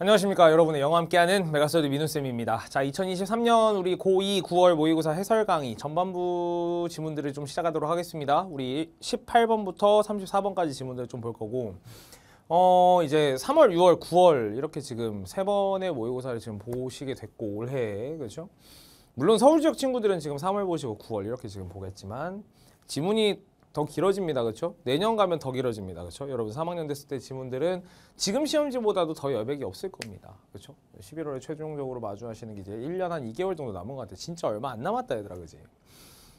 안녕하십니까 여러분의 영화 함께하는 메가스터디 민우쌤입니다. 자 2023년 우리 고2 9월 모의고사 해설 강의 전반부 지문들을 좀 시작하도록 하겠습니다. 우리 18번부터 34번까지 지문들을 좀 볼 거고 어 이제 3월 6월 9월 이렇게 지금 세 번의 모의고사를 지금 보시게 됐고 올해 그렇죠? 물론 서울 지역 친구들은 지금 3월 보시고 9월 이렇게 지금 보겠지만 지문이 더 길어집니다. 그렇죠? 내년 가면 더 길어집니다. 그렇죠? 여러분 3학년 됐을 때 지문들은 지금 시험지보다도 더 여백이 없을 겁니다. 그렇죠? 11월에 최종적으로 마주하시는 게 이제 1년 한 2개월 정도 남은 것 같아. 진짜 얼마 안 남았다 얘들아. 그지?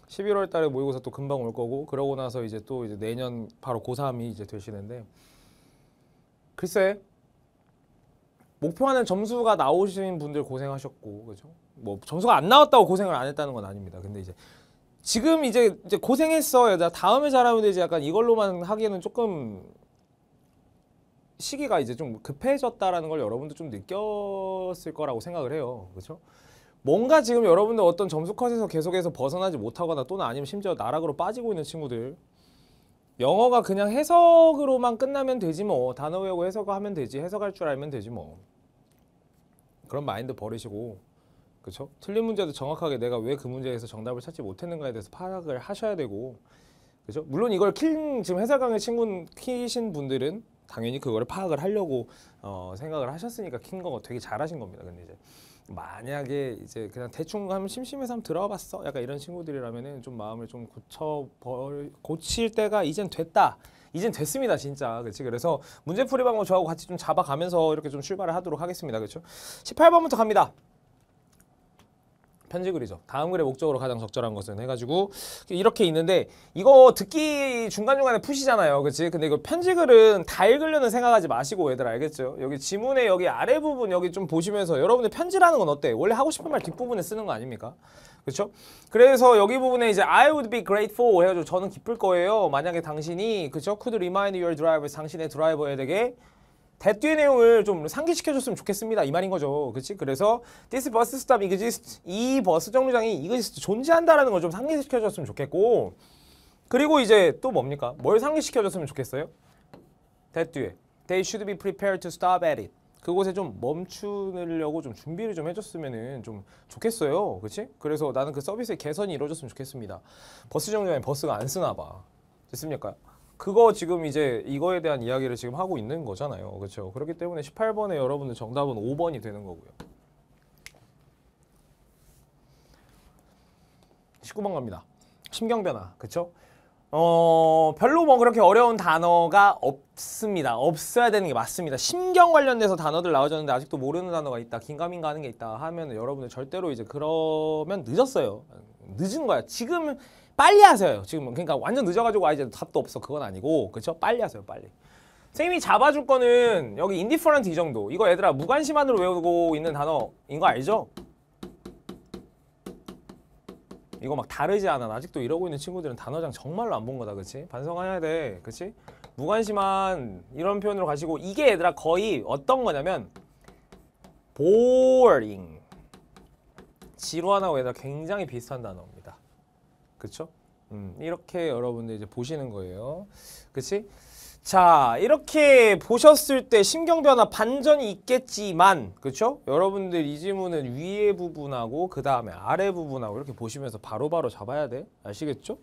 11월 달에 모의고사 또 금방 올 거고 그러고 나서 이제 또 이제 내년 바로 고3이 이제 되시는데 글쎄 목표하는 점수가 나오신 분들 고생하셨고 그죠? 뭐 점수가 안 나왔다고 고생을 안 했다는 건 아닙니다. 근데 이제 지금 이제 이제 고생했어. 나 다음에 잘하면 되지. 약간 이걸로만 하기에는 조금 시기가 이제 좀 급해졌다라는 걸 여러분도 좀 느꼈을 거라고 생각을 해요. 그렇죠? 뭔가 지금 여러분들 어떤 점수 컷에서 계속해서 벗어나지 못하거나 또는 아니면 심지어 나락으로 빠지고 있는 친구들 영어가 그냥 해석으로만 끝나면 되지 뭐 단어 외우고 해석하면 되지 해석할 줄 알면 되지 뭐 그런 마인드 버리시고 그렇죠? 틀린 문제도 정확하게 내가 왜 그 문제에서 정답을 찾지 못했는가에 대해서 파악을 하셔야 되고 그렇죠? 물론 이걸 킨 지금 해설 강의 친구 키신 분들은 당연히 그거를 파악을 하려고 어, 생각을 하셨으니까 킨 거 되게 잘하신 겁니다. 근데 이제 만약에 이제 그냥 대충 하면 심심해서 한번 들어봤어 약간 이런 친구들이라면은 좀 마음을 좀 고쳐 벌 고칠 때가 이젠 됐다. 이젠 됐습니다, 진짜. 그렇지? 그래서 문제 풀이 방법 저하고 같이 좀 잡아가면서 이렇게 좀 출발을 하도록 하겠습니다. 그렇죠? 18번부터 갑니다. 편지 글이죠. 다음 글의 목적으로 가장 적절한 것은 해가지고 이렇게 있는데 이거 듣기 중간중간에 푸시잖아요. 그치? 근데 이거 편지 글은 다 읽으려는 생각하지 마시고 얘들 알겠죠? 여기 지문의 여기 아래 부분 여기 좀 보시면서 여러분들 편지라는 건 어때? 원래 하고 싶은 말 뒷부분에 쓰는 거 아닙니까? 그렇죠? 그래서 여기 부분에 이제 I would be grateful 해가지고 저는 기쁠 거예요. 만약에 당신이 그죠? Could remind your driver 당신의 드라이버에게 대뒤의 내용을 좀 상기시켜줬으면 좋겠습니다. 이 말인 거죠. 그렇지? 그래서 this bus stop exists. 이 버스 정류장이 exist 존재한다라는 걸 좀 상기시켜줬으면 좋겠고 그리고 이제 또 뭡니까? 뭘 상기시켜줬으면 좋겠어요? 대뒤에 they should be prepared to stop at it. 그곳에 좀 멈추려고 좀 준비를 좀 해줬으면은 좀 좋겠어요. 그렇지? 그래서 나는 그 서비스의 개선이 이루어졌으면 좋겠습니다. 버스 정류장에 버스가 안 쓰나 봐. 됐습니까? 그거 지금 이제 이거에 대한 이야기를 지금 하고 있는 거잖아요. 그렇죠? 그렇기 때문에 18번에 여러분들 정답은 5번이 되는 거고요. 19번 갑니다. 심경 변화. 그렇죠? 어, 별로 뭐 그렇게 어려운 단어가 없습니다. 없어야 되는 게 맞습니다. 심경 관련돼서 단어들 나와줬는데 아직도 모르는 단어가 있다. 긴가민가 하는 게 있다 하면 여러분들 절대로 이제 그러면 늦었어요. 늦은 거야. 지금 빨리 하세요. 지금 그러니까 완전 늦어가지고 아 이제 답도 없어. 그건 아니고 그렇죠? 빨리 하세요. 빨리. 선생님이 잡아줄 거는 여기 indifferent 이 정도. 이거 얘들아 무관심한으로 외우고 있는 단어인 거 알죠? 이거 막 다르지 않아. 아직도 이러고 있는 친구들은 단어장 정말로 안 본 거다. 그치? 반성해야 돼. 그치? 무관심한 이런 표현으로 가시고 이게 얘들아 거의 어떤 거냐면 boring 지루하고 얘들아 굉장히 비슷한 단어 그쵸? 음, 이렇게 여러분들 이제 보시는 거예요. 그치? 자, 이렇게 보셨을 때 심경 변화 반전이 있겠지만, 그쵸? 여러분들 이 지문은 위에 부분하고 그 다음에 아래 부분하고 이렇게 보시면서 바로바로 바로 잡아야 돼. 아시겠죠?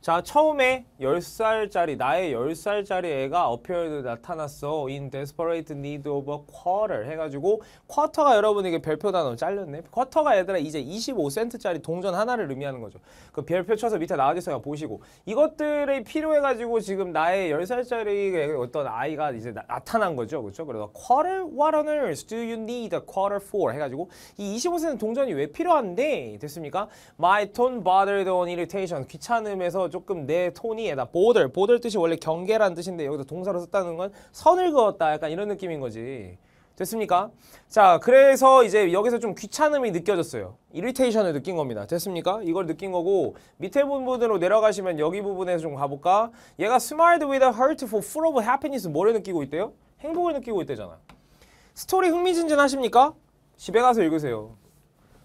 자, 처음에 10살짜리, 나의 10살짜리 애가 appeared 나타났어. in desperate need of a quarter 해가지고 쿼터가 여러분에게 별표 단어 잘렸네. 쿼터가 얘들아 이제 25센트짜리 동전 하나를 의미하는 거죠. 그 별표 쳐서 밑에 나와있어요. 보시고 이것들이 필요해가지고 지금 나의 10살짜리 어떤 아이가 이제 나, 타난 거죠. 그렇죠? 그래서 quarter, what on earth do you need a quarter for? 해가지고 이 25센트 동전이 왜 필요한데? 됐습니까? My tone bothered on irritation. 귀찮음에서 조금 내 톤이 나 border, border 뜻이 원래 경계란 뜻인데 여기서 동사로 썼다는 건 선을 그었다 약간 이런 느낌인 거지. 됐습니까? 자, 그래서 이제 여기서 좀 귀찮음이 느껴졌어요. 이리테이션을 느낀 겁니다. 됐습니까? 이걸 느낀 거고 밑에 부분으로 내려가시면 여기 부분에서 좀 가볼까? 얘가 smiled with a heart for full of happiness 뭐를 느끼고 있대요? 행복을 느끼고 있대잖아. 스토리 흥미진진하십니까? 집에 가서 읽으세요.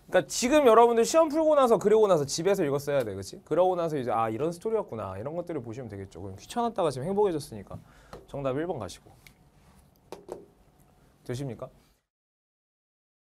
그러니까 지금 여러분들 시험 풀고 나서 그리고 나서 집에서 읽었어야 돼, 그렇지? 그러고 나서 이제 아 이런 스토리였구나 이런 것들을 보시면 되겠죠. 그럼 귀찮았다가 지금 행복해졌으니까 정답 1번 가시고 되십니까?